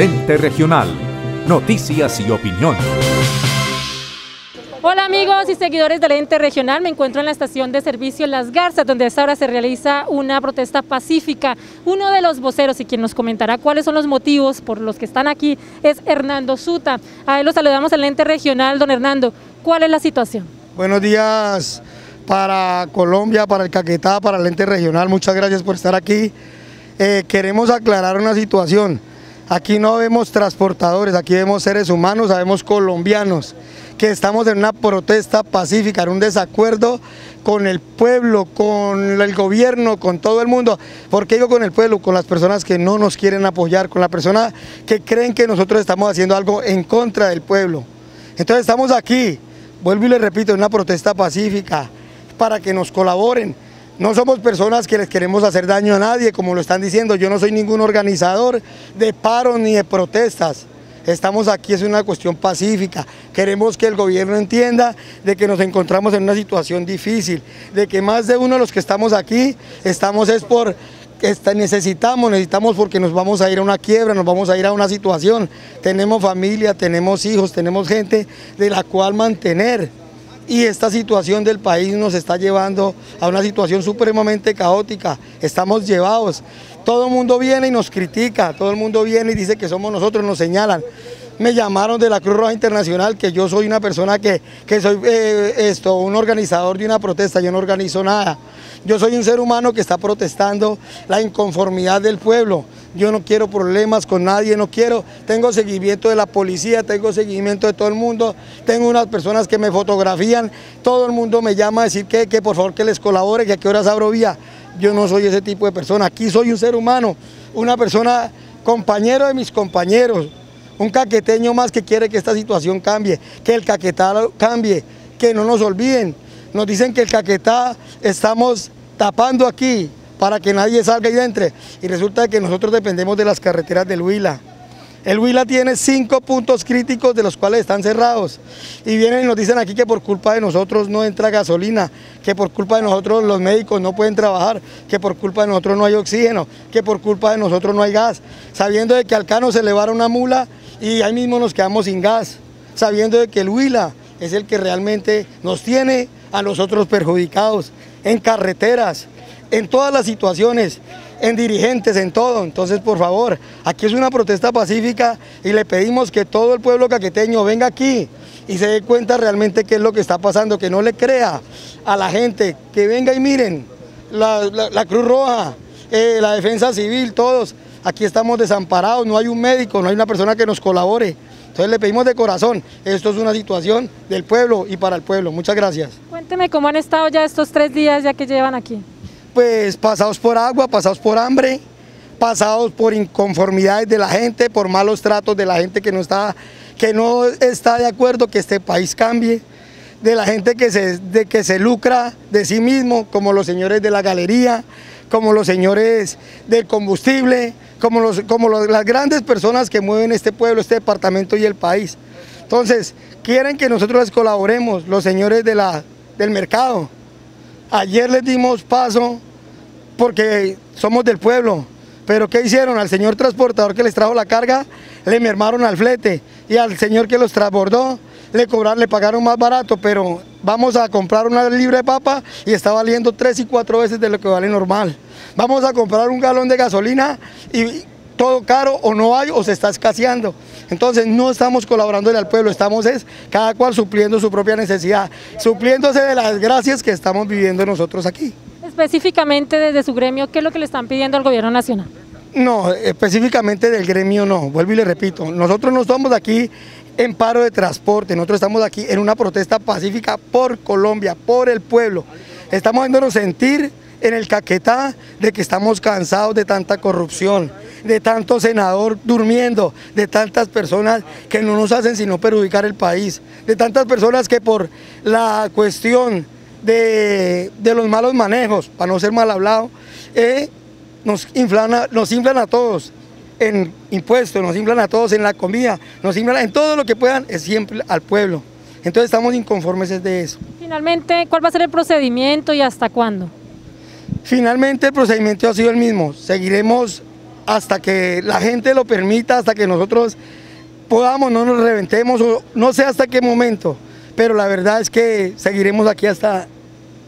El ente regional. Noticias y opinión. Hola amigos y seguidores del ente regional, me encuentro en la estación de servicio Las Garzas, donde a esta hora se realiza una protesta pacífica. Uno de los voceros y quien nos comentará cuáles son los motivos por los que están aquí es Hernando Suta. A él lo saludamos en el ente regional. Don Hernando, ¿cuál es la situación? Buenos días para Colombia, para el Caquetá, para el ente regional. Muchas gracias por estar aquí. Eh, queremos aclarar una situación. Aquí no vemos transportadores, aquí vemos seres humanos, sabemos colombianos que estamos en una protesta pacífica, en un desacuerdo con el pueblo, con el gobierno, con todo el mundo. ¿Por qué digo con el pueblo? Con las personas que no nos quieren apoyar, con las personas que creen que nosotros estamos haciendo algo en contra del pueblo. Entonces estamos aquí, vuelvo y le repito, en una protesta pacífica para que nos colaboren. No somos personas que les queremos hacer daño a nadie, como lo están diciendo. Yo no soy ningún organizador de paros ni de protestas. Estamos aquí, es una cuestión pacífica. Queremos que el gobierno entienda de que nos encontramos en una situación difícil, de que más de uno de los que estamos aquí, estamos es por necesitamos, necesitamos porque nos vamos a ir a una quiebra, nos vamos a ir a una situación. Tenemos familia, tenemos hijos, tenemos gente de la cual mantener. Y esta situación del país nos está llevando a una situación supremamente caótica. Estamos llevados. Todo el mundo viene y nos critica, todo el mundo viene y dice que somos nosotros, nos señalan. Me llamaron de la Cruz Roja Internacional que yo soy una persona que, soy eh, esto, un organizador de una protesta, yo no organizo nada. Yo soy un ser humano que está protestando la inconformidad del pueblo. Yo no quiero problemas con nadie, no quiero, tengo seguimiento de la policía, tengo seguimiento de todo el mundo, tengo unas personas que me fotografían, todo el mundo me llama a decir que, que por favor que les colabore, que a qué horas abro vía. Yo no soy ese tipo de persona, aquí soy un ser humano, una persona compañero de mis compañeros, un caqueteño más que quiere que esta situación cambie, que el caquetá cambie, que no nos olviden. Nos dicen que el caquetá estamos tapando aquí para que nadie salga y entre. Y resulta que nosotros dependemos de las carreteras del Huila. El Huila tiene cinco puntos críticos de los cuales están cerrados. Y vienen y nos dicen aquí que por culpa de nosotros no entra gasolina, que por culpa de nosotros los médicos no pueden trabajar, que por culpa de nosotros no hay oxígeno, que por culpa de nosotros no hay gas. Sabiendo de que al Cano se elevara una mula y ahí mismo nos quedamos sin gas. Sabiendo de que el Huila es el que realmente nos tiene a nosotros perjudicados en carreteras, en todas las situaciones en dirigentes, en todo. Entonces, por favor, aquí es una protesta pacífica y le pedimos que todo el pueblo caqueteño venga aquí y se dé cuenta realmente qué es lo que está pasando, que no le crea a la gente, que venga y miren, la, Cruz Roja, eh, la Defensa Civil, todos, aquí estamos desamparados, no hay un médico, no hay una persona que nos colabore. Entonces le pedimos de corazón, esto es una situación del pueblo y para el pueblo. Muchas gracias. Cuénteme cómo han estado ya estos tres días ya que llevan aquí pues pasados por agua, pasados por hambre, pasados por inconformidades de la gente, por malos tratos de la gente que no está, que no está de acuerdo que este país cambie, de la gente que se, de que se lucra de sí mismo, como los señores de la galería, como los señores del combustible, como, los, como las grandes personas que mueven este pueblo, este departamento y el país. Entonces, quieren que nosotros les colaboremos, los señores de la, del mercado, Ayer les dimos paso porque somos del pueblo, pero ¿qué hicieron? Al señor transportador que les trajo la carga, le mermaron al flete y al señor que los transbordó, le cobraron, le pagaron más barato, pero vamos a comprar una libre de papa y está valiendo tres y cuatro veces de lo que vale normal. Vamos a comprar un galón de gasolina y todo caro o no hay o se está escaseando. Entonces no estamos colaborándole al pueblo, estamos es cada cual supliendo su propia necesidad, supliéndose de las gracias que estamos viviendo nosotros aquí. Específicamente desde su gremio, ¿qué es lo que le están pidiendo al gobierno nacional? No, específicamente del gremio no, vuelvo y le repito, nosotros no estamos aquí en paro de transporte, nosotros estamos aquí en una protesta pacífica por Colombia, por el pueblo. Estamos haciéndonos sentir en el Caquetá de que estamos cansados de tanta corrupción, de tanto senador durmiendo, de tantas personas que no nos hacen sino perjudicar el país, de tantas personas que por la cuestión de, los malos manejos, para no ser mal hablado, eh, nos, inflan nos inflan a todos en impuestos, nos inflan a todos en la comida, nos inflan en todo lo que puedan, es siempre al pueblo. Entonces estamos inconformes de eso. Finalmente, ¿cuál va a ser el procedimiento y hasta cuándo? Finalmente el procedimiento ha sido el mismo, seguiremos hasta que la gente lo permita, hasta que nosotros podamos, no nos reventemos, no sé hasta qué momento, pero la verdad es que seguiremos aquí hasta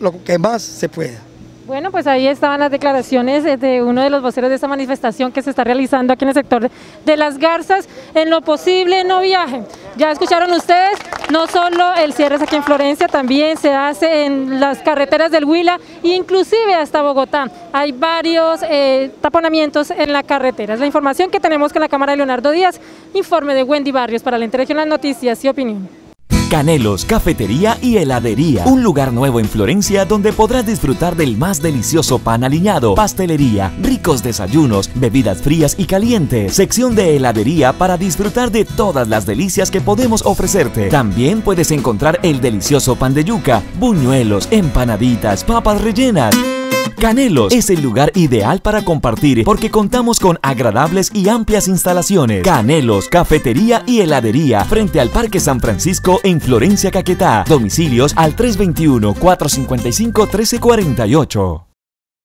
lo que más se pueda. Bueno, pues ahí estaban las declaraciones de uno de los voceros de esta manifestación que se está realizando aquí en el sector de las Garzas. En lo posible no viajen. Ya escucharon ustedes, no solo el cierre es aquí en Florencia, también se hace en las carreteras del Huila, inclusive hasta Bogotá. Hay varios eh, taponamientos en la carretera. Es la información que tenemos con la Cámara de Leonardo Díaz. Informe de Wendy Barrios para la Interregional Noticias y Opinión. Canelos, Cafetería y Heladería. Un lugar nuevo en Florencia donde podrás disfrutar del más delicioso pan aliñado, pastelería, ricos desayunos, bebidas frías y calientes. Sección de heladería para disfrutar de todas las delicias que podemos ofrecerte. También puedes encontrar el delicioso pan de yuca, buñuelos, empanaditas, papas rellenas. Canelos es el lugar ideal para compartir porque contamos con agradables y amplias instalaciones. Canelos, cafetería y heladería frente al Parque San Francisco en Florencia, Caquetá. Domicilios al 321-455-1348.